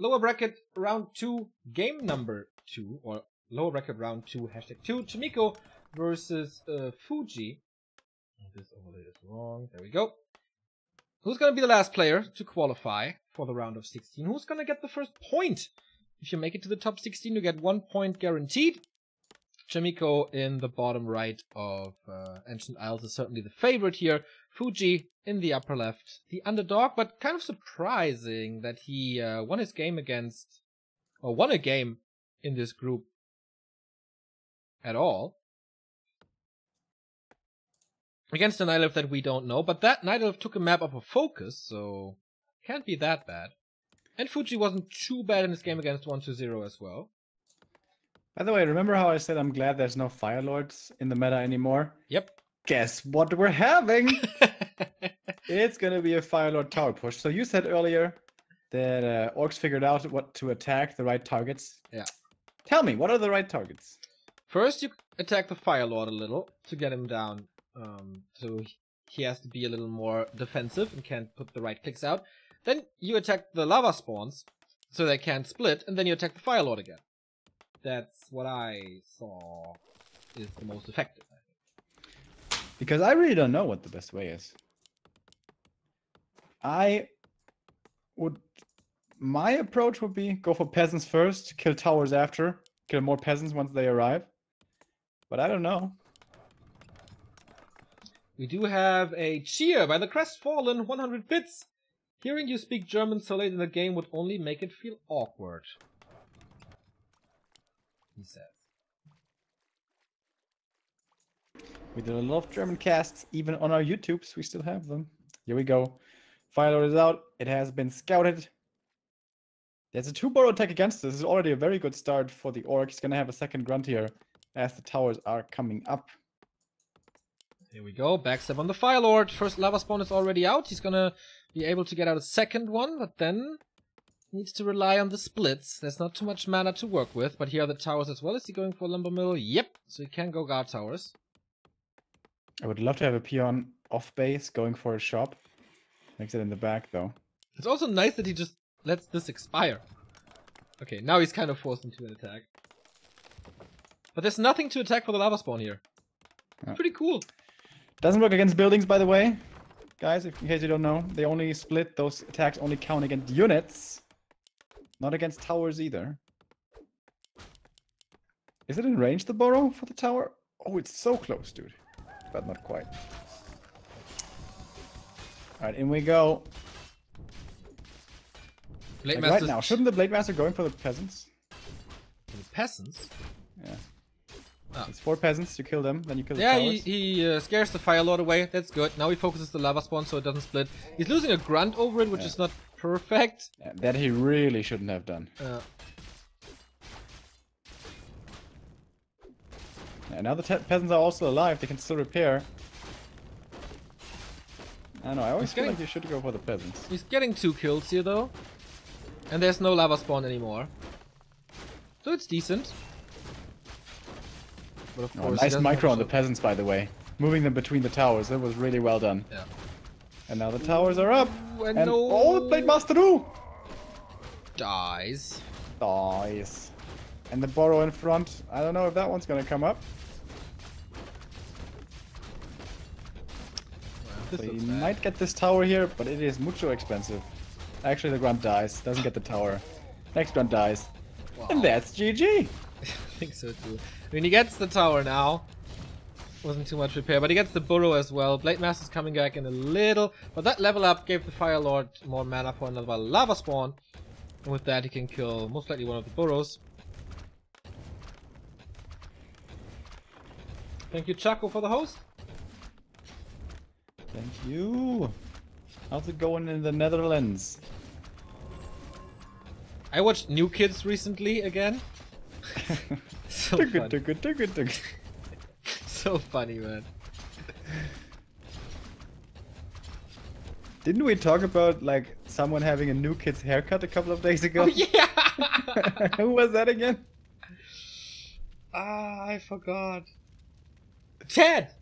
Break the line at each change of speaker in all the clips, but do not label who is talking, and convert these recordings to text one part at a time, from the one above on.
lower bracket round two, game number two, or lower bracket round two, hashtag two, Chaemiko versus uh, Fuji. Oh, This overlay is wrong. There we go. Who's gonna be the last player to qualify for the round of 16? Who's gonna get the first point? If you make it to the top 16, you get one point guaranteed. Chaemiko in the bottom right of uh, Ancient Isles is certainly the favorite here. Fuji in the upper left, the underdog, but kind of surprising that he uh, won his game against, or won a game in this group at all. Against a Night Elf that we don't know, but that Night Elf took a map of a focus, so can't be that bad. And Fuji wasn't too bad in his game against 1-2-0 as well.
By the way, remember how I said I'm glad there's no Fire Lords in the meta anymore?
Yep.
Guess what we're having? it's gonna be a Fire Lord tower push. So you said earlier that uh, orcs figured out what to attack the right targets.
Yeah.
Tell me, what are the right targets?
First, you attack the Fire Lord a little to get him down. Um, so he has to be a little more defensive and can't put the right clicks out. Then you attack the lava spawns so they can't split, and then you attack the Fire Lord again. That's what I saw is the most effective. I think.
Because I really don't know what the best way is. I would. My approach would be go for peasants first, kill towers after, kill more peasants once they arrive. But I don't know.
We do have a cheer by the Crestfallen 100 bits. Hearing you speak German so late in the game would only make it feel awkward. He says.
We did a lot of German casts, even on our YouTubes. We still have them. Here we go. Fire Lord is out. It has been scouted. There's a two borrow attack against this. This is already a very good start for the orc. He's gonna have a second grunt here as the towers are coming up.
Here we go. Backstep on the Fire Lord. First lava spawn is already out. He's gonna be able to get out a second one, but then needs to rely on the splits. There's not too much mana to work with, but here are the towers as well. Is he going for Lumber Mill? Yep. So he can go guard towers.
I would love to have a peon off base going for a shop. Makes it in the back though.
It's also nice that he just lets this expire. Okay, now he's kind of forced into an attack. But there's nothing to attack for the lava spawn here.
Yeah.
Pretty cool.
Doesn't work against buildings, by the way. Guys, if, in case you don't know, they only split, those attacks only count against units. Not against towers either. Is it in range, the burrow, for the tower? Oh, it's so close, dude. But not quite. Alright, in we go.
Blade
Like right now, shouldn't the Blade Master going for the peasants?
The peasants.
Yeah.
Ah.
It's four peasants, you kill them, then you kill the
Yeah, he, he uh, scares the Fire Lord away. That's good. Now he focuses the lava spawn so it doesn't split. He's losing a grunt over it, which
Yeah.
is not perfect.
That he really shouldn't have done.
Uh,
Yeah, now the peasants are also alive, they can still repair. I don't know, I always
He's
feel
getting-
like you should go for the peasants.
he's getting two kills here though. And there's no lava spawn anymore. So it's decent. But of
Oh,
course,
nice micro on the peasants, by the way. Moving them between the towers, that was really well done.
Yeah.
And now the towers are up.
Ooh, and
And
no
oh, Blade Master do!
dies.
Dies. And the burrow in front. I don't know if that one's gonna come up. So you
bad.
might get this tower here, but it is mucho expensive. Actually, the grunt dies. Doesn't get the tower. Next grunt dies. And that's GG.
I think so too. I mean, he gets the tower now. Wasn't too much repair, but he gets the burrow as well. Blade Master's coming back in a little, but that level up gave the Fire Lord more mana for another lava spawn. And with that, he can kill most likely one of the burrows. Thank you, Chaco, for the host.
Thank you. How's it going in the Netherlands?
I watched New Kids recently again. so, fun. So funny, man.
Didn't we talk about like someone having a new kid's haircut a couple of days ago?
Oh yeah!
Who was that again?
ah, I forgot. Ted.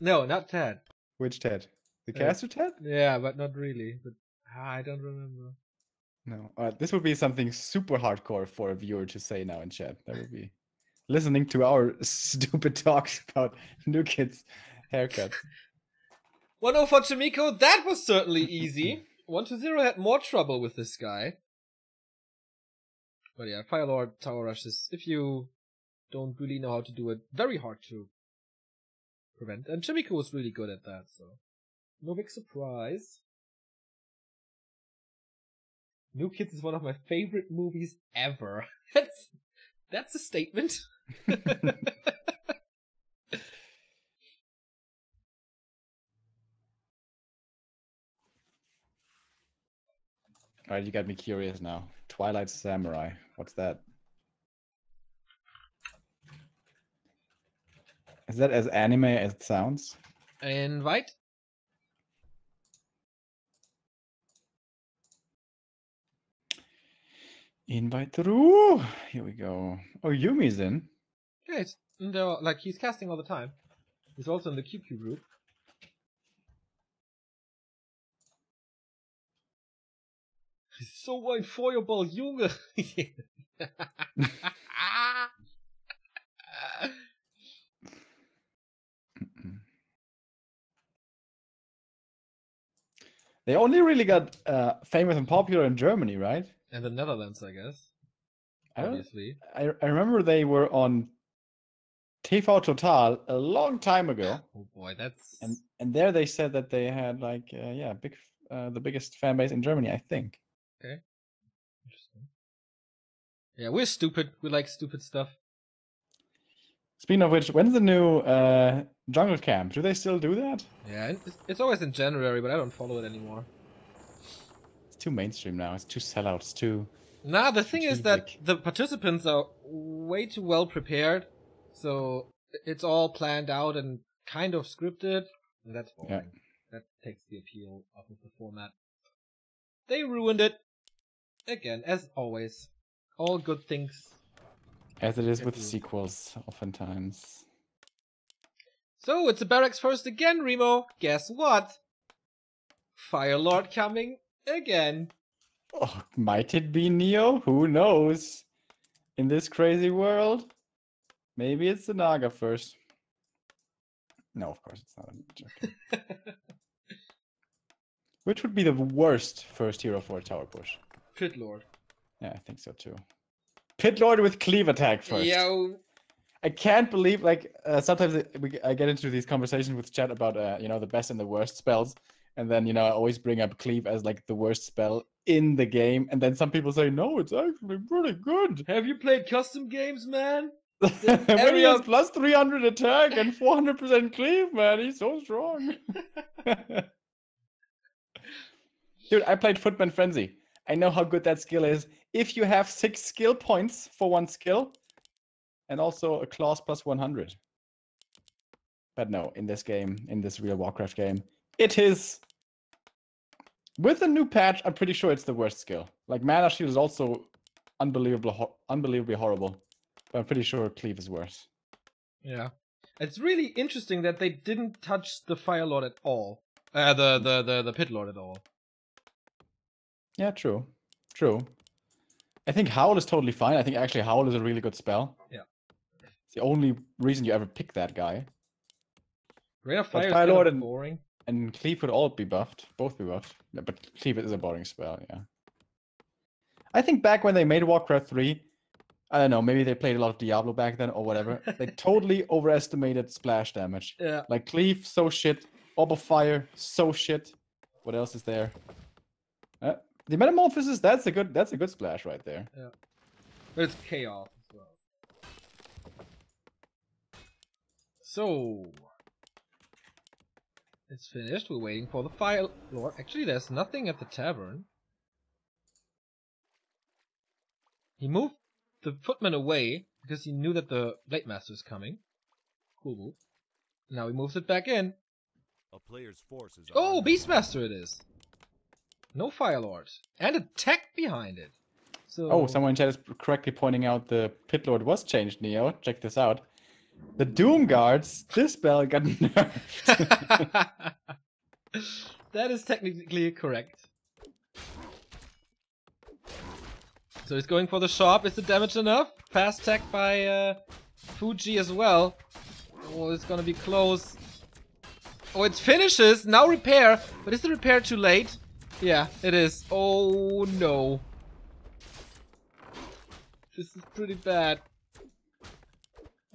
No, not Ted.
Which Ted? The
Uh,
caster Ted?
Yeah, but not really. But ah, I don't remember.
No, uh, this would be something super hardcore for a viewer to say now in chat. That would be listening to our stupid talks about new kids' haircuts.
1 0 for Chaemiko, that was certainly easy. 1 to 0 had more trouble with this guy. But yeah, Fire Lord Tower Rush is, if you don't really know how to do it, very hard to prevent. And Chaemiko was really good at that, so no big surprise. New Kids is one of my favorite movies ever. That's that's a statement.
All right, you got me curious now. Twilight Samurai. What's that? Is that as anime as it sounds?
Invite.
Invite through. Here we go. Oh, Yumi's in.
Yeah, it's no, like he's casting all the time. He's also in the QQ group. He's so ein Feuerball, Junge.
They only really got uh, famous and popular in Germany, right?
and the Netherlands, I guess. Obviously.
I, I remember they were on TV Total a long time ago,
Oh boy, that's
and and there they said that they had like uh, yeah, big uh, the biggest fan base in Germany, I think. Okay.
interesting. Yeah, we're stupid. We like stupid stuff.
Speaking of which, when's the new uh, Jungle Camp? Do they still do that?
Yeah, it's, always in January, but I don't follow it anymore.
It's too mainstream now. It's too sellout. It's too.
Nah, the thing is that the participants are way too well prepared, so it's all planned out and kind of scripted, and that's boring.
Yeah.
That takes the appeal out of the format. They ruined it again, as always. All good things.
As it is with
dude.
sequels, oftentimes.
So it's a barracks first again, Remo. Guess what? Fire Lord coming again.
Oh, might it be Neo? Who knows? In this crazy world, maybe it's the Naga first. No, of course it's not. I'm. Which would be the worst first hero for a tower push?
Pit Lord.
Yeah, I think so too. Pit Lord with cleave attack first.
Yo.
I can't believe like uh, sometimes I- we, I get into these conversations with chat about uh, you know the best and the worst spells, and then you know I always bring up cleave as like the worst spell in the game, and then some people say no, it's actually pretty good.
Have you played custom games, man?
When he has plus three hundred attack and four hundred percent cleave, man, he's so strong. Dude, I played Footman Frenzy. I know how good that skill is. If you have six skill points for one skill, and also a class plus 100. But no, in this game, in this real Warcraft game, it is. With a new patch, I'm pretty sure it's the worst skill. Like Mana Shield is also unbelievable, ho- unbelievably horrible. But I'm pretty sure Cleave is worse.
Yeah. It's really interesting that they didn't touch the Fire Lord at all. Uh, the, the, the, the Pit Lord at all.
Yeah, true. True. I think Howl is totally fine. I think actually Howl is a really good spell.
Yeah.
It's the only reason you ever pick that guy.
Rain of Fire
Lord and-
boring.
And Cleave would all be buffed. Both be buffed. Yeah, but Cleave is a boring spell, yeah. I think back when they made Warcraft 3, I don't know, maybe they played a lot of Diablo back then or whatever. they totally overestimated splash damage.
Yeah.
Like Cleave, so shit. Orb of Fire, so shit. What else is there? Uh, the Metamorphosis, that's a good that's a good splash right there. Yeah.
But it's chaos as well. So it's finished. We're waiting for the fire lord. Actually, there's nothing at the tavern. He moved the footman away because he knew that the blade master is coming. Cool move. Now he moves it back in.
A player's forces are
Oh,
under
Beastmaster it is. No Fire Lord. And a tech behind it. So
Oh, someone in chat is correctly pointing out the Pit Lord was changed, Neo. Check this out. The Doom Guards, this spell got nerfed.
that is technically correct. So he's going for the shop. Is the damage enough? Fast tech by uh, Fuji as well. Oh, it's gonna be close. Oh, it finishes. Now repair. But is the repair too late? Yeah, it is. Oh no. This is pretty bad.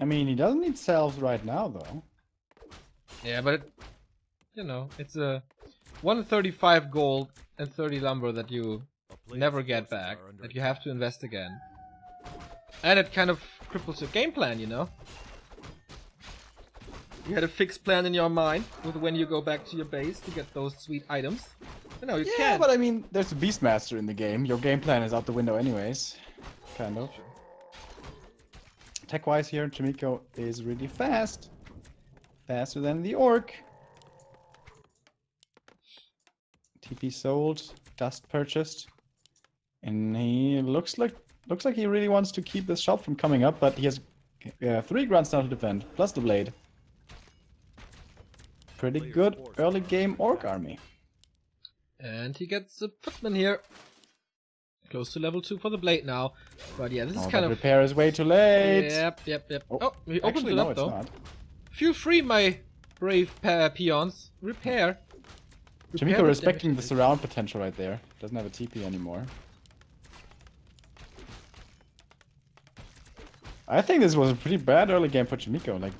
I mean, he doesn't need salves right now, though.
Yeah, but it, you know, it's a 135 gold and 30 lumber that you never get back,
are
that you have to invest again. And it kind of cripples your game plan, you know? You had a fixed plan in your mind with when you go back to your base to get those sweet items. You know, you
Yeah,
can't.
but I mean, there's a Beastmaster in the game. Your game plan is out the window anyways. Kind of. Tech-wise here, Chaemiko is really fast. Faster than the Orc. TP sold, dust purchased. And he looks like looks like he really wants to keep this shop from coming up, but he has uh, three grunts now to defend, plus the blade. Pretty good early game Orc army.
And he gets a footman here. Close to level 2 for the blade now. But yeah, this is
Oh,
kind of...
repair is way too late.
Yep, yep, yep.
Oh,
Oh, he opens
Actually,
it
no,
up though.
not.
Feel free, my brave peons. Repair. Repair Chaemiko
respecting the surround potential right there. Doesn't have a TP anymore. I think this was a pretty bad early game for Chaemiko. Like,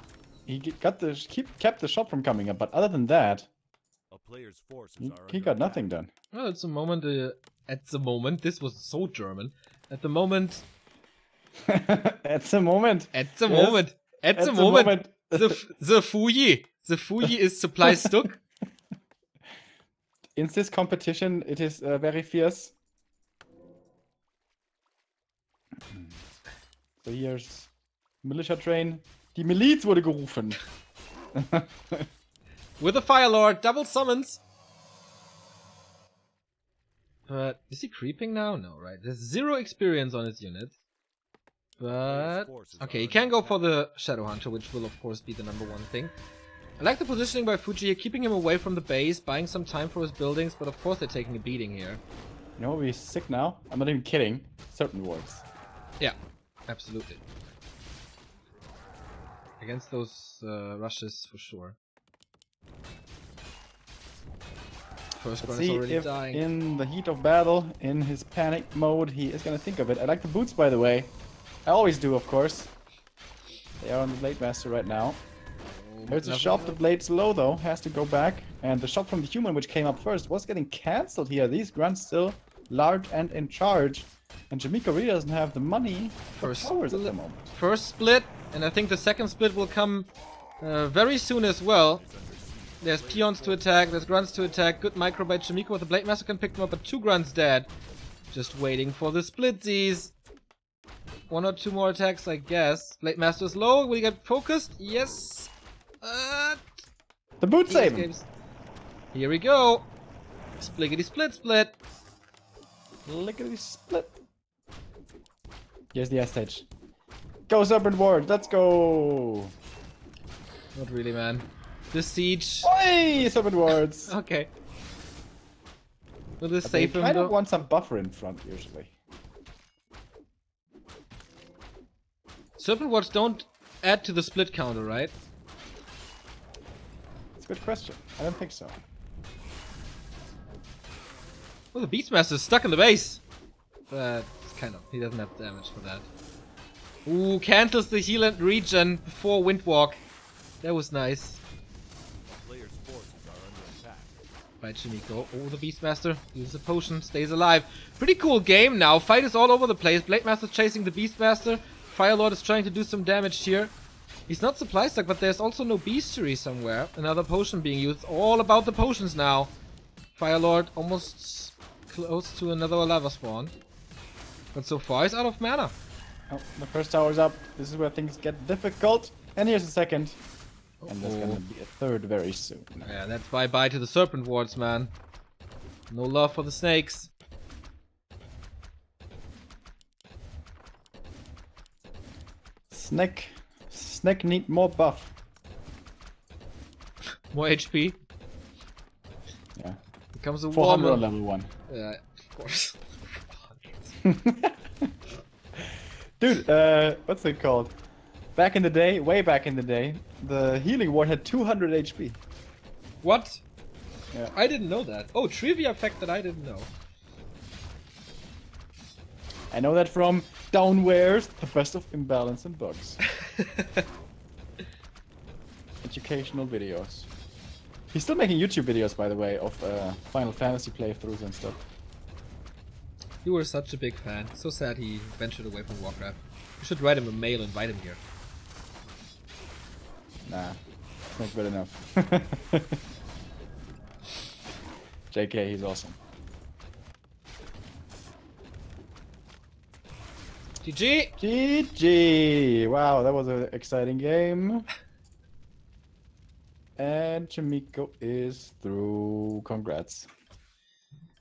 he got the keep kept the shot from coming up, but other than that,
A player's forces
he, he got nothing done.
Well, it's a moment. Uh, at the moment, this was so German. At the moment,
At the moment.
at the
Yes,
moment, at,
At
the, moment, the the Fuji, the Fuji is supply stuck.
In this competition, it is uh, very fierce. So here's Militia Train. Die Miliz wurde gerufen.
with a Fire Lord, double summons. But is he creeping now? No, right? There's zero experience on his unit. But okay, he can go for the Shadow Hunter, which will of course be the number one thing. I like the positioning by Fuji here, keeping him away from the base, buying some time for his buildings, but of course they're taking a beating here.
You know what would be sick now? I'm not even kidding. Certain wards.
Yeah, absolutely. Against those uh, rushes, for sure. First
Let's
one
see
already
if
dying.
in the heat of battle, in his panic mode, he is gonna think of it. I like the boots, by the way. I always do, of course. They are on the Blade Master right now. There's a shop. The blade's low though, has to go back. And the shot from the human, which came up first, was getting cancelled here. These grunts still large and in charge. And Chaemiko really doesn't have the money for
First
towers at the moment.
First split, and I think the second split will come uh, very soon as well. There's peons to attack, there's grunts to attack. Good micro by Chaemiko with the Blade Master can pick them up, but two grunts dead. Just waiting for the splitsies. One or two more attacks, I guess. Blade Master's low. Will he get focused? Yes. Uh,
The boot save!
escapes. Here we go. Spliggity split split.
Lickety split. Here's the S stage. Go Serpent Ward, let's go!
Not really, man. This siege.
Oi! Serpent Wards!
Okay. Will this
But
save him
kind
though?
of want some buffer in front usually.
Serpent Wards don't add to the split counter, right?
It's a good question. I don't think so.
Well, the Beastmaster's stuck in the base. But kind of, he doesn't have damage for that. Ooh, cancels the heal and regen before Windwalk. That was nice
A player's forces are under attack.
by Chaemiko. Oh, the Beastmaster uses a potion, stays alive. Pretty cool game now. Fight is all over the place. Blade Master chasing the Beastmaster. Firelord is trying to do some damage here. He's not supply stuck, but there's also no beastery somewhere. Another potion being used. All about the potions now. Firelord almost close to another lava spawn. But so far he's out of mana.
Oh, the first tower's up. This is where things get difficult. And here's a second. And there's gonna be a third very soon.
Yeah, that's bye bye to the serpent wards, man. No love for the snakes.
Snack. Snack need more buff.
More HP.
Yeah.
Becomes a
400 on level 1.
Yeah, of course.
Dude, uh, what's it called? Back in the day, way back in the day, the healing ward had 200 HP.
What?
Yeah.
I didn't know that. Oh, trivia fact that I didn't know.
I know that from Downwares, the best of imbalance and bugs. Educational videos. He's still making YouTube videos, by the way, of uh, Final Fantasy playthroughs and stuff.
You were such a big fan. So sad he ventured away from Warcraft. You should write him a mail and invite him here.
Nah, it's not good enough. JK, he's awesome.
GG!
GG! Wow, that was an exciting game. And Chaemiko is through. Congrats.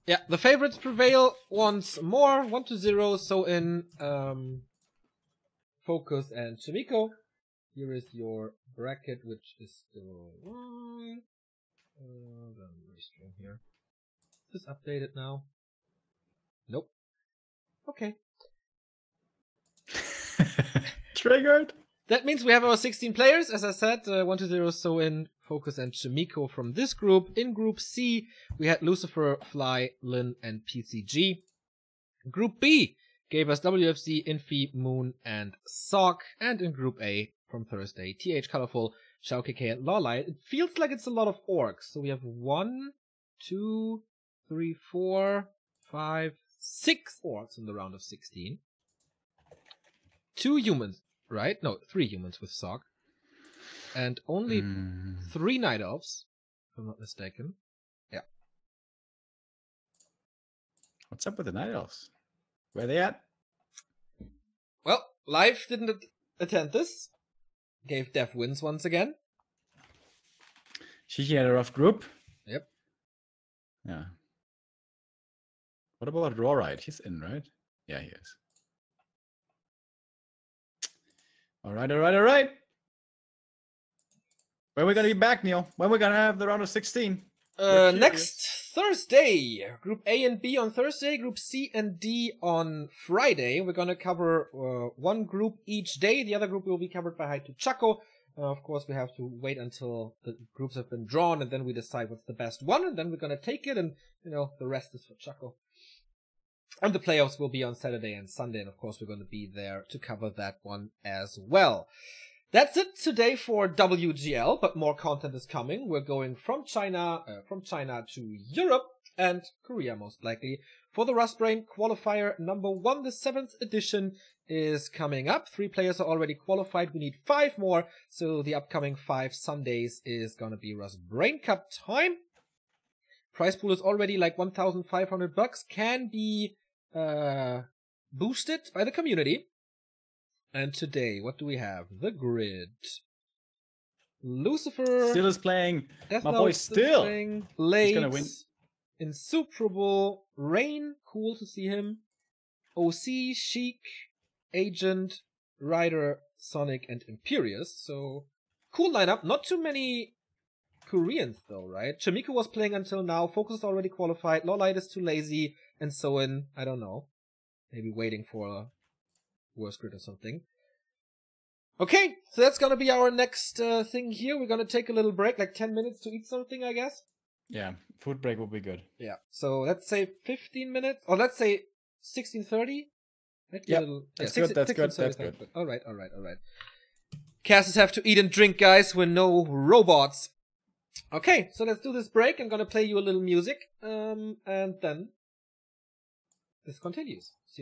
Yeah, the favorites prevail once more. 1 to 0. So in um, Focus and Chaemiko. Here is your bracket, which is still wrong. Uh, me restream here. Is this updated now? Nope. Okay.
Triggered.
That means we have our 16 players, as I said, uh, 1 to 0, so in Focus and Chaemiko from this group. In Group C, we had Lucifer, Fly, Lin, and PCG. Group B gave us WFC, Infi, Moon, and Sock. And in Group A, from Thursday, TH Colorful, Shao KK, and Lawliet. It feels like it's a lot of orcs. So we have one, two, three, four, five, six orcs in the round of 16. Two humans, right? No, three humans with Sock. And only
Hmm.
three night elves, if I'm not mistaken. Yeah.
What's up with the night elves? Where they at?
Well, Life didn't attend this. Gave Dev wins once again.
She had a rough group.
Yep.
Yeah. What about Rawride? He's in, right? Yeah, he is. All right, all right, all right. When are we gonna be back, Neil? When are we gonna have the round of sixteen?
Uh, next Thursday, Group A and B on Thursday, Group C and D on Friday. We're gonna cover uh, one group each day. The other group will be covered by Haitu Chaco. Uh, of course, we have to wait until the groups have been drawn, and then we decide what's the best one, and then we're gonna take it, and you know the rest is for Chaco. And the playoffs will be on Saturday and Sunday, and of course we're gonna be there to cover that one as well. That's it today for WGL, but more content is coming. We're going from China, uh, from China to Europe and Korea most likely. For the Rust Brain qualifier number one, the seventh edition is coming up. Three players are already qualified. We need five more. So the upcoming five Sundays is gonna be Rust Brain Cup time. Price pool is already like 1,500 bucks. Can be, uh, boosted by the community. And today, what do we have? The grid. Lucifer.
Still is playing.
Death
my
Note
boy Still.
playing,
He's gonna win.
Insuperable, Rain, cool to see him. OC, Sheik, Agent, Rider, Sonic, and Imperious. So, cool lineup. Not too many Koreans though, right? Chaemiko was playing until now. Focus is already qualified. Lawliet is too lazy, and so in. I don't know. Maybe waiting for a worse grid or something. Okay, so that's gonna be our next uh, thing here. We're gonna take a little break, like 10 minutes to eat something, I guess.
Yeah, food break will be good.
Yeah. So let's say 15 minutes, or let's say 16:30. Might
Yep,
little-
that's
16
good, that's good,
16:30
that's
sounds
good.
All right, all right, all right. Casters have to eat and drink, guys. We're no robots. Okay, so let's do this break. I'm gonna play you a little music, um, and then this continues. See you